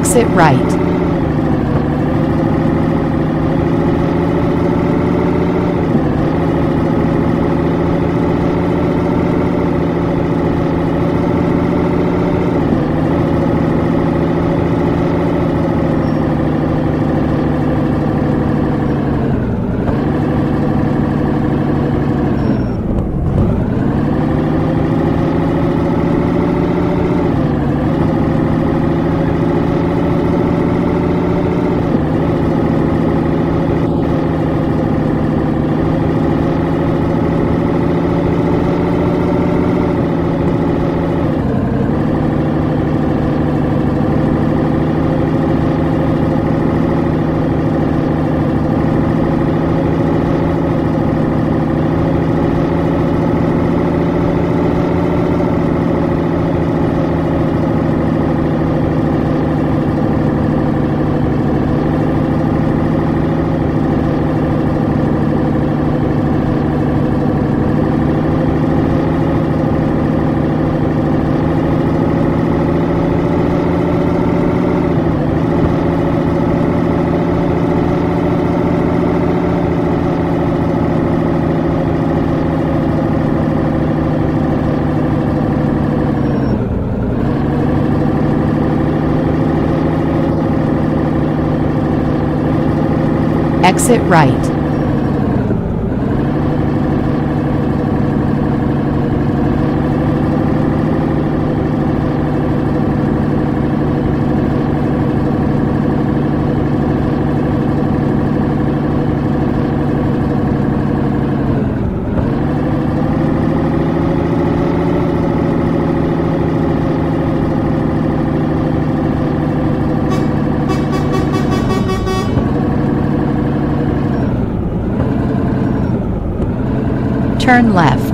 Exit right. Exit right. Turn left.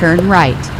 Turn right.